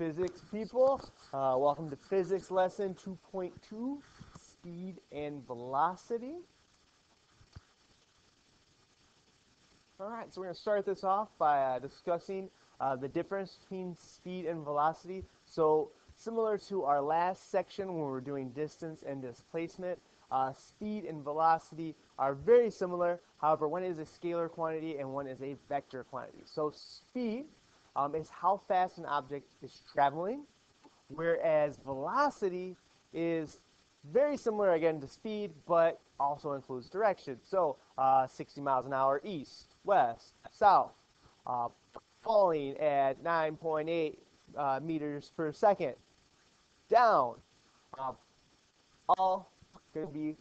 physics people. Uh, welcome to physics lesson 2.2, speed and velocity. All right, so we're going to start this off by uh, discussing uh, the difference between speed and velocity. So similar to our last section when we were doing distance and displacement, uh, speed and velocity are very similar. However, one is a scalar quantity and one is a vector quantity. So speed um, is how fast an object is traveling, whereas velocity is very similar again to speed, but also includes direction. So uh, 60 miles an hour east, west, south, uh, falling at 9.8 uh, meters per second, down, uh, all going to be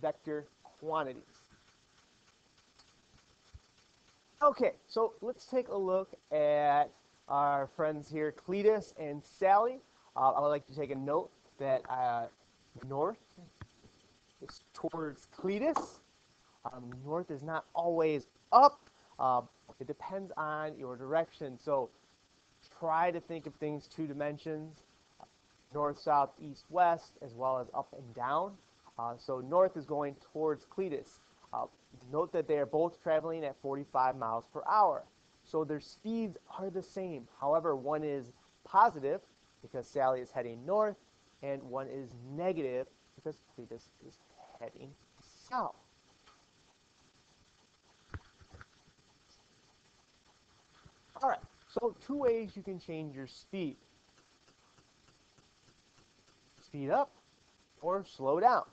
vector quantities. Okay, so let's take a look at our friends here, Cletus and Sally. Uh, I would like to take a note that uh, north is towards Cletus. Um, north is not always up. Uh, it depends on your direction. So try to think of things two dimensions, north, south, east, west, as well as up and down. Uh, so north is going towards Cletus. Note that they are both traveling at 45 miles per hour. So their speeds are the same. However, one is positive because Sally is heading north, and one is negative because Cletus is heading south. All right, so two ways you can change your speed. Speed up or slow down.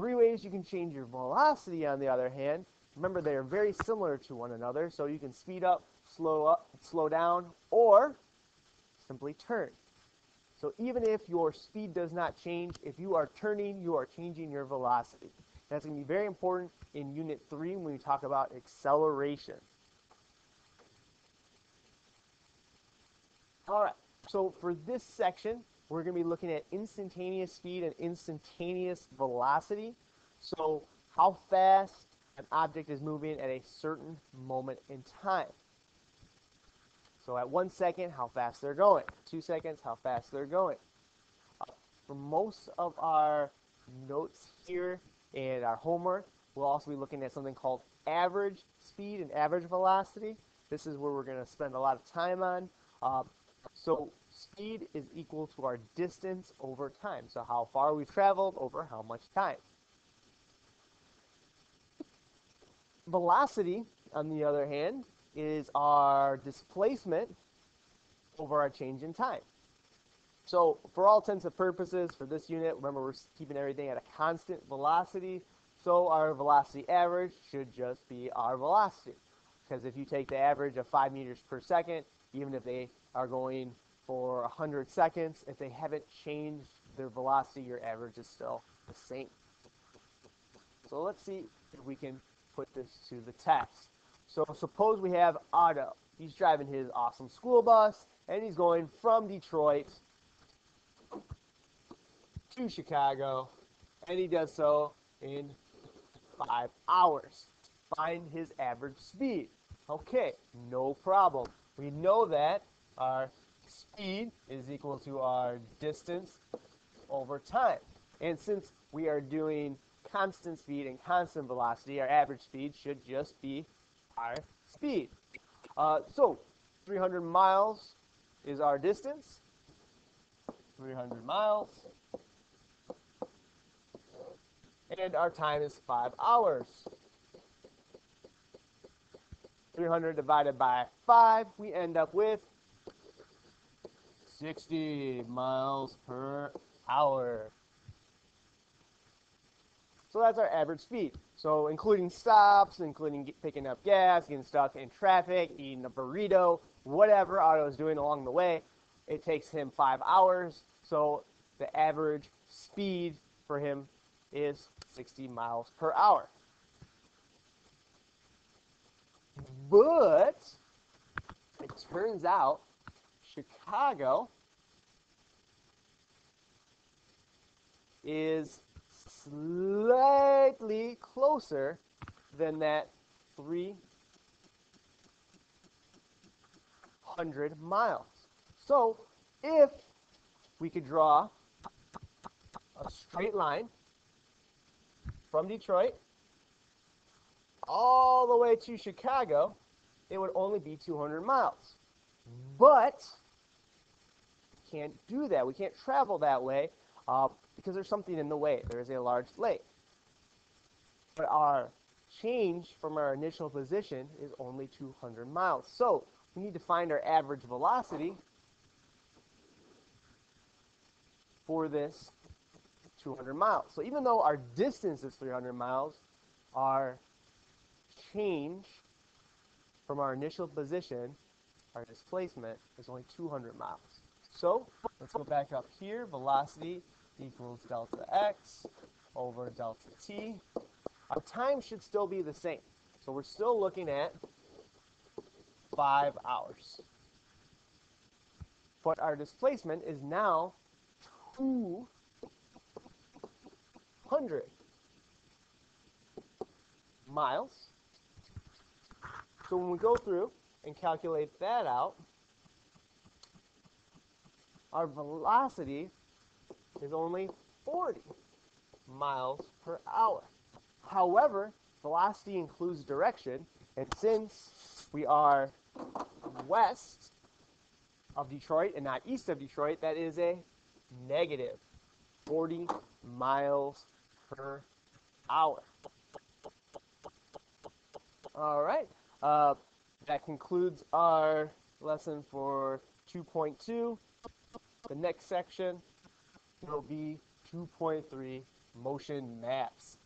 Three ways you can change your velocity, on the other hand. Remember, they are very similar to one another, so you can speed up, slow up, slow down, or simply turn. So even if your speed does not change, if you are turning, you are changing your velocity. That's going to be very important in Unit 3 when we talk about acceleration. All right, so for this section, we're going to be looking at instantaneous speed and instantaneous velocity. So how fast an object is moving at a certain moment in time. So at one second, how fast they're going. Two seconds, how fast they're going. For most of our notes here and our homework, we'll also be looking at something called average speed and average velocity. This is where we're going to spend a lot of time on. Uh, so speed is equal to our distance over time. So how far we've traveled over how much time. Velocity, on the other hand, is our displacement over our change in time. So for all intents and purposes, for this unit, remember we're keeping everything at a constant velocity. So our velocity average should just be our velocity. Because if you take the average of 5 meters per second, even if they are going for 100 seconds. If they haven't changed their velocity, your average is still the same. So let's see if we can put this to the test. So suppose we have Otto. He's driving his awesome school bus, and he's going from Detroit to Chicago, and he does so in five hours. Find his average speed. Okay, no problem. We know that our speed is equal to our distance over time. And since we are doing constant speed and constant velocity, our average speed should just be our speed. Uh, so 300 miles is our distance. 300 miles. And our time is 5 hours. 300 divided by 5, we end up with 60 miles per hour. So that's our average speed. So including stops, including picking up gas, getting stuck in traffic, eating a burrito, whatever Otto is doing along the way, it takes him five hours. So the average speed for him is 60 miles per hour. But it turns out Chicago is slightly closer than that 300 miles. So if we could draw a straight line from Detroit all the way to Chicago, it would only be 200 miles. But can't do that. We can't travel that way uh, because there's something in the way. There is a large lake. But our change from our initial position is only 200 miles. So we need to find our average velocity for this 200 miles. So even though our distance is 300 miles, our change from our initial position, our displacement, is only 200 miles. So let's go back up here. Velocity equals delta x over delta t. Our time should still be the same. So we're still looking at five hours. But our displacement is now 200 miles. So when we go through and calculate that out, our velocity is only 40 miles per hour. However, velocity includes direction, and since we are west of Detroit and not east of Detroit, that is a negative 40 miles per hour. All right, uh, that concludes our lesson for 2.2. The next section will be 2.3 motion maps.